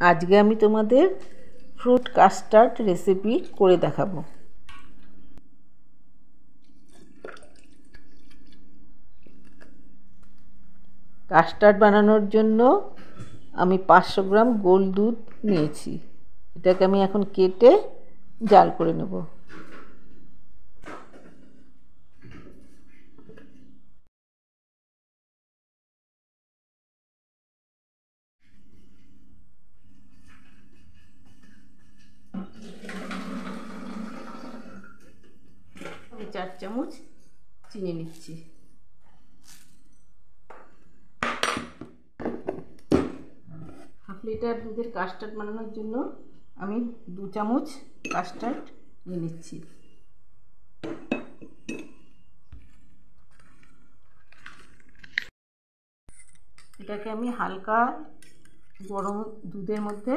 আজকে আমি তোমাদের ফ্রুট কাস্টার্ড রেসিপি করে দেখাবো। কাস্টার্ড বানানোর জন্য আমি পাঁচশো গ্রাম গোল দুধ নিয়েছি। এটাকে আমি এখন কেটে জাল করে নেব আমি চার চামচ চিনি নিচ্ছি হাফ লিটার দুধের কাস্টার্ড বানানোর জন্য আমি দু চামচ কাস্টার্ড নিয়ে নিচ্ছি এটাকে আমি হালকা গরম দুধের মধ্যে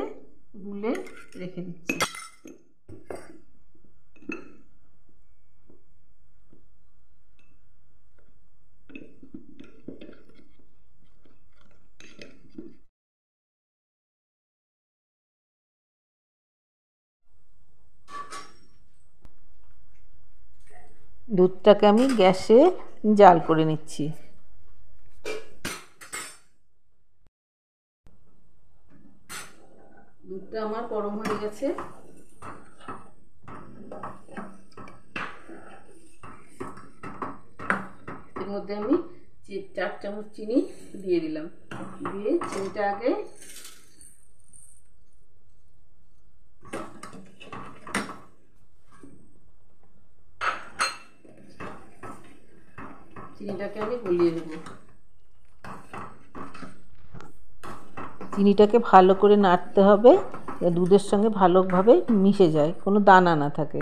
গুলে রেখে দিচ্ছি। দুধটাকে আমি গ্যাসে জাল করে নিচ্ছি। দুধটা আমার গরম হয়ে গেছে। এর মধ্যে আমি চার চামচ চিনি দিয়ে দিলাম। দিয়ে চিনিটা আগে চিনিটাকে আমি গলিয়ে চিনিটাকে ভালো করে নাড়তে হবে, দুধের সঙ্গে ভালোভাবে মিশে যায়, কোনো দানা না থাকে।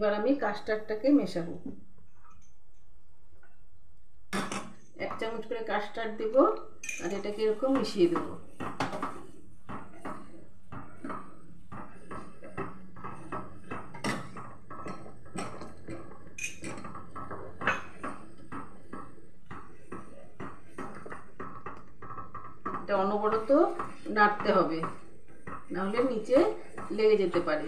এবার আমি কাস্টার্ডটাকে মেশাবো। এক চামচ করে কাস্টার্ড দেব আর এটাকে এরকম মিশিয়ে দেব। এটা অনবরত নাড়তে হবে, নাহলে নিচে লেগে যেতে পারে।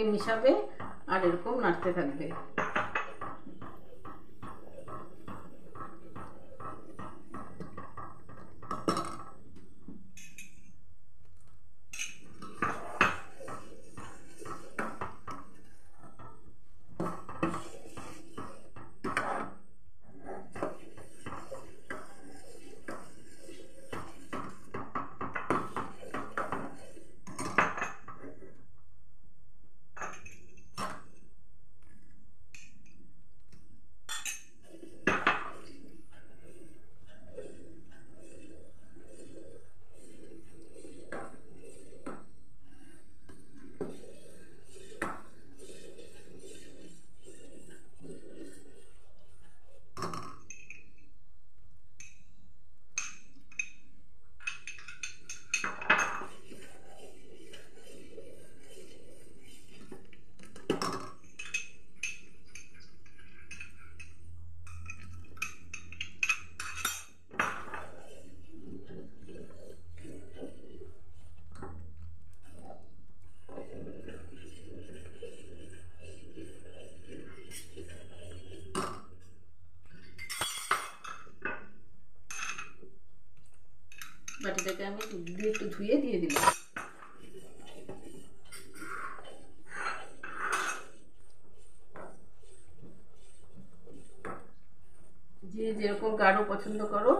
এটাকে মিশাবে আর এরকম নাড়তে থাকবে। ধুয়ে দিয়ে দিলাম। যে যেরকম গাঢ় পছন্দ করো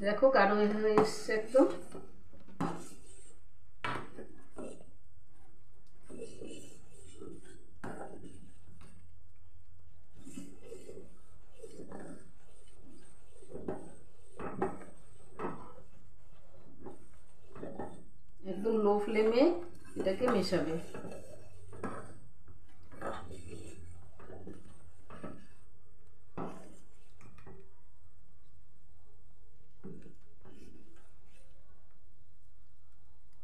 দেখো গাঢ় হয়ে এসছে একদম একদম লো ফ্লেমে এটাকে মেশাবে।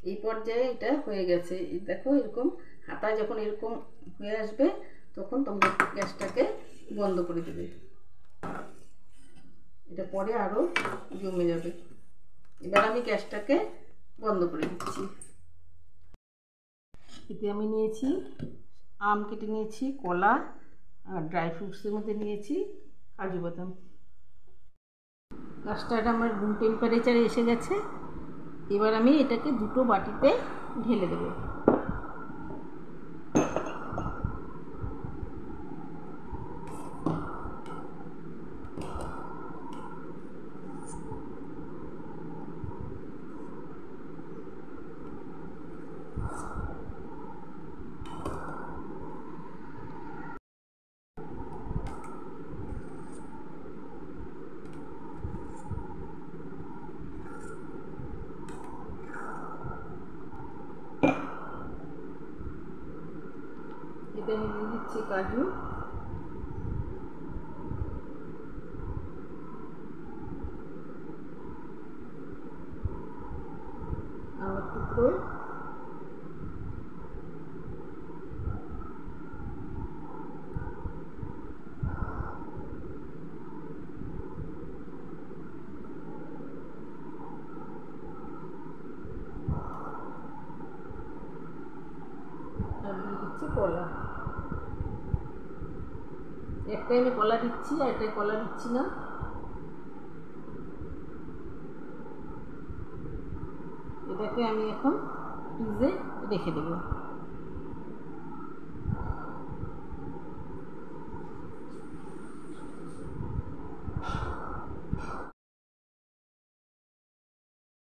এই পর্যায়ে এটা হয়ে গেছে। দেখো, এরকম হাতা যখন এরকম হয়ে আসবে, তখন তোমরা গ্যাসটাকে বন্ধ করে দেবে। এটা পরে আরও জমে যাবে। এবার আমি গ্যাসটাকে বন্ধ করে দিচ্ছি। এতে আমি নিয়েছি, আম কেটে নিয়েছি, কলা আর ড্রাই ফ্রুটসের মধ্যে নিয়েছি, কাজু বাদাম। কাস্টার্ড আমার রুম টেম্পারেচারে এসে গেছে। এবার আমি এটাকে দুটো বাটিতে ঢেলে দেবো। এতে আমি দিয়ে দিচ্ছি কাজু আমার টুকরো আর দিয়ে দিচ্ছি কলা একটাই আমি কলা দিচ্ছি আর একটাই কলা দিচ্ছি না। এটাকে আমি এখন ফ্রিজে রেখে দেবো।